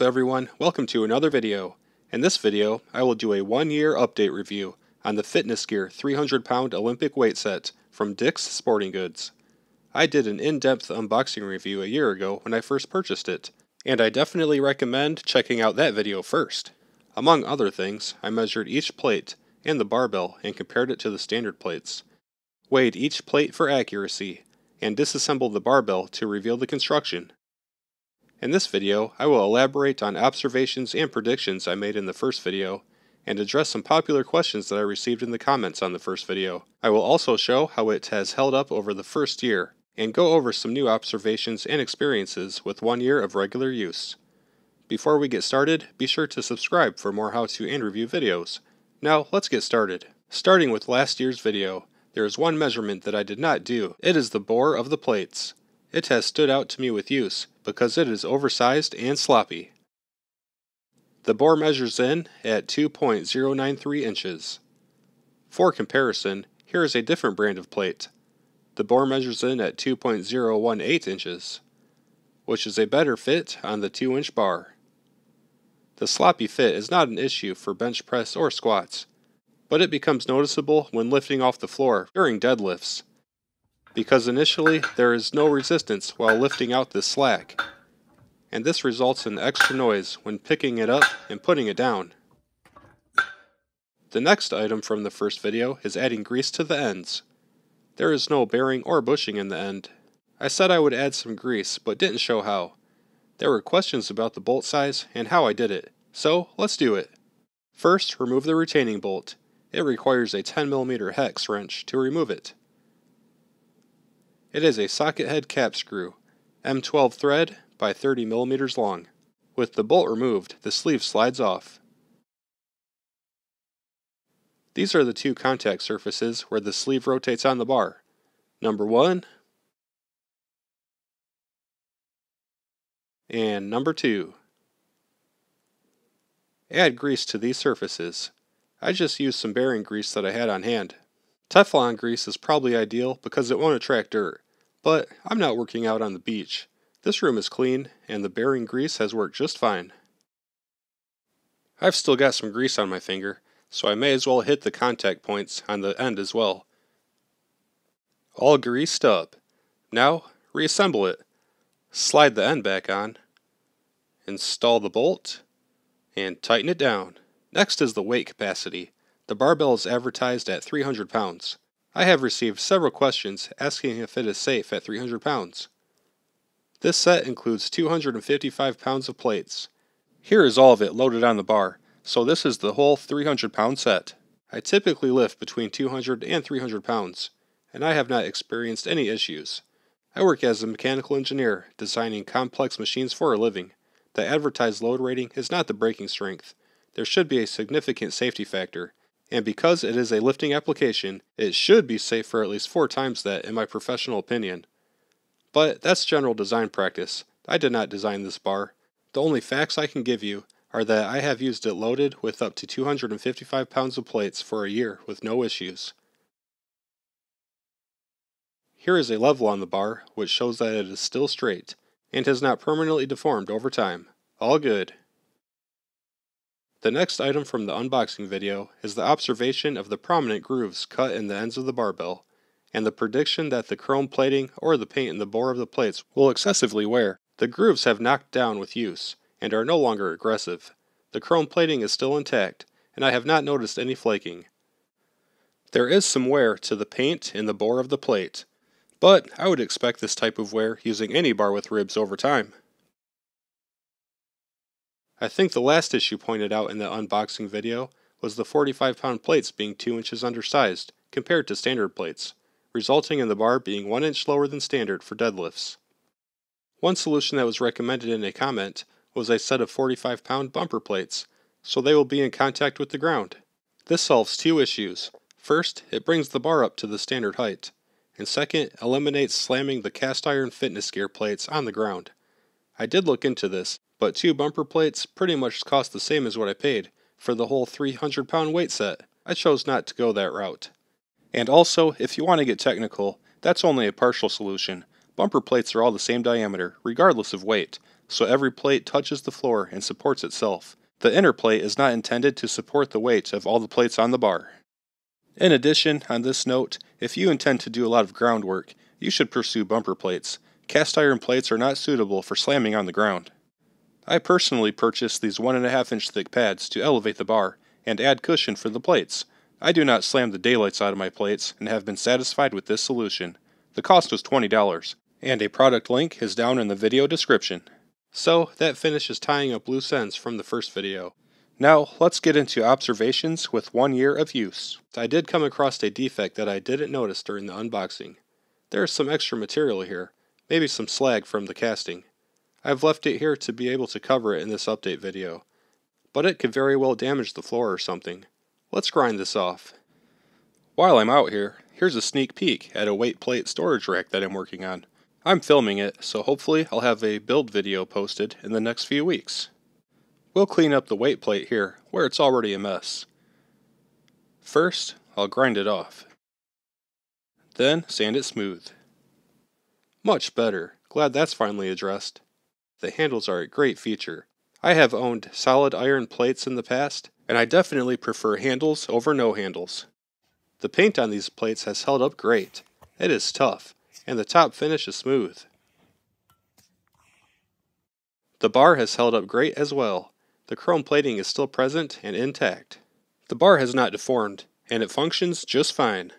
everyone, welcome to another video. In this video, I will do a one year update review on the Fitness Gear 300 pound Olympic weight set from Dick's Sporting Goods. I did an in-depth unboxing review a year ago when I first purchased it, and I definitely recommend checking out that video first. Among other things, I measured each plate and the barbell and compared it to the standard plates, weighed each plate for accuracy, and disassembled the barbell to reveal the construction. In this video, I will elaborate on observations and predictions I made in the first video, and address some popular questions that I received in the comments on the first video. I will also show how it has held up over the first year, and go over some new observations and experiences with one year of regular use. Before we get started, be sure to subscribe for more how-to and review videos. Now, let's get started. Starting with last year's video, there is one measurement that I did not do. It is the bore of the plates. It has stood out to me with use because it is oversized and sloppy. The bore measures in at 2.093 inches. For comparison, here is a different brand of plate. The bore measures in at 2.018 inches, which is a better fit on the 2 inch bar. The sloppy fit is not an issue for bench press or squats, but it becomes noticeable when lifting off the floor during deadlifts, because initially there is no resistance while lifting out this slack, and this results in extra noise when picking it up and putting it down. The next item from the first video is adding grease to the ends. There is no bearing or bushing in the end. I said I would add some grease, but didn't show how. There were questions about the bolt size and how I did it, so let's do it. First, remove the retaining bolt. It requires a 10mm hex wrench to remove it. It is a socket head cap screw, M12 thread by 30mm long. With the bolt removed, the sleeve slides off. These are the two contact surfaces where the sleeve rotates on the bar. Number 1 and number 2. Add grease to these surfaces. I just used some bearing grease that I had on hand. Teflon grease is probably ideal because it won't attract dirt, but I'm not working out on the beach. This room is clean, and the bearing grease has worked just fine. I've still got some grease on my finger, so I may as well hit the contact points on the end as well. All greased up. Now, reassemble it. Slide the end back on. Install the bolt, and tighten it down. Next is the weight capacity. The barbell is advertised at 300 pounds. I have received several questions asking if it is safe at 300 pounds. This set includes 255 pounds of plates. Here is all of it loaded on the bar, so this is the whole 300 pound set. I typically lift between 200 and 300 pounds, and I have not experienced any issues. I work as a mechanical engineer, designing complex machines for a living. The advertised load rating is not the breaking strength, there should be a significant safety factor, and because it is a lifting application, it should be safe for at least four times that in my professional opinion. But that's general design practice. I did not design this bar. The only facts I can give you are that I have used it loaded with up to 255 pounds of plates for a year with no issues. Here is a level on the bar which shows that it is still straight and has not permanently deformed over time. All good. The next item from the unboxing video is the observation of the prominent grooves cut in the ends of the barbell, and the prediction that the chrome plating or the paint in the bore of the plates will excessively wear. The grooves have knocked down with use, and are no longer aggressive. The chrome plating is still intact, and I have not noticed any flaking. There is some wear to the paint in the bore of the plate, but I would expect this type of wear using any bar with ribs over time. I think the last issue pointed out in the unboxing video was the 45 pound plates being 2 inches undersized compared to standard plates, resulting in the bar being 1 inch lower than standard for deadlifts. One solution that was recommended in a comment was a set of 45 pound bumper plates, so they will be in contact with the ground. This solves two issues. First, it brings the bar up to the standard height, and second, eliminates slamming the cast iron fitness gear plates on the ground. I did look into this, but two bumper plates pretty much cost the same as what I paid for the whole 300 pound weight set. I chose not to go that route. And also, if you want to get technical, that's only a partial solution. Bumper plates are all the same diameter, regardless of weight, so every plate touches the floor and supports itself. The inner plate is not intended to support the weight of all the plates on the bar. In addition, on this note, if you intend to do a lot of groundwork, you should pursue bumper plates. Cast iron plates are not suitable for slamming on the ground. I personally purchased these 1.5 inch thick pads to elevate the bar and add cushion for the plates. I do not slam the daylights out of my plates and have been satisfied with this solution. The cost was $20, and a product link is down in the video description. So, that finishes tying up loose ends from the first video. Now, let's get into observations with one year of use. I did come across a defect that I didn't notice during the unboxing. There is some extra material here, maybe some slag from the casting. I've left it here to be able to cover it in this update video. But it could very well damage the floor or something. Let's grind this off. While I'm out here, here's a sneak peek at a weight plate storage rack that I'm working on. I'm filming it, so hopefully I'll have a build video posted in the next few weeks. We'll clean up the weight plate here, where it's already a mess. First, I'll grind it off. Then sand it smooth. Much better. Glad that's finally addressed. The handles are a great feature. I have owned solid iron plates in the past, and I definitely prefer handles over no handles. The paint on these plates has held up great. It is tough, and the top finish is smooth. The bar has held up great as well. The chrome plating is still present and intact. The bar has not deformed, and it functions just fine.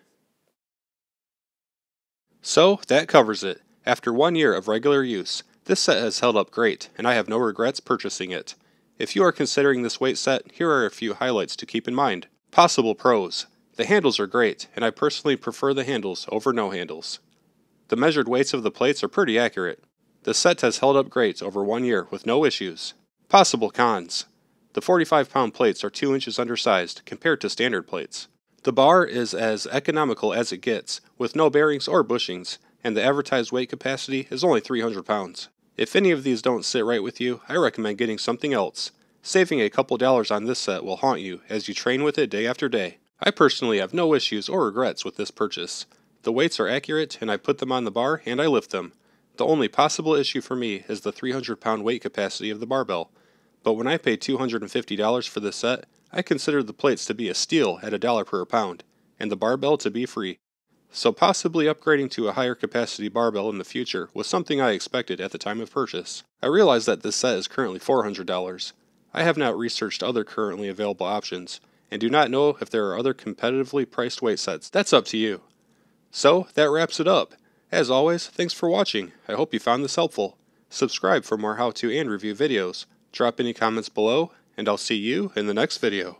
So, that covers it. After one year of regular use, this set has held up great, and I have no regrets purchasing it. If you are considering this weight set, here are a few highlights to keep in mind. Possible pros. The handles are great, and I personally prefer the handles over no handles. The measured weights of the plates are pretty accurate. The set has held up great over one year with no issues. Possible cons. The 45 pound plates are 2 inches undersized compared to standard plates. The bar is as economical as it gets, with no bearings or bushings, and the advertised weight capacity is only 300 pounds. If any of these don't sit right with you, I recommend getting something else. Saving a couple dollars on this set will haunt you as you train with it day after day. I personally have no issues or regrets with this purchase. The weights are accurate and I put them on the bar and I lift them. The only possible issue for me is the 300 pound weight capacity of the barbell. But when I paid $250 for this set, I considered the plates to be a steal at a dollar per pound, and the barbell to be free. So possibly upgrading to a higher capacity barbell in the future was something I expected at the time of purchase. I realize that this set is currently $400. I have not researched other currently available options, and do not know if there are other competitively priced weight sets. That's up to you. So, that wraps it up. As always, thanks for watching. I hope you found this helpful. Subscribe for more how-to and review videos. Drop any comments below, and I'll see you in the next video.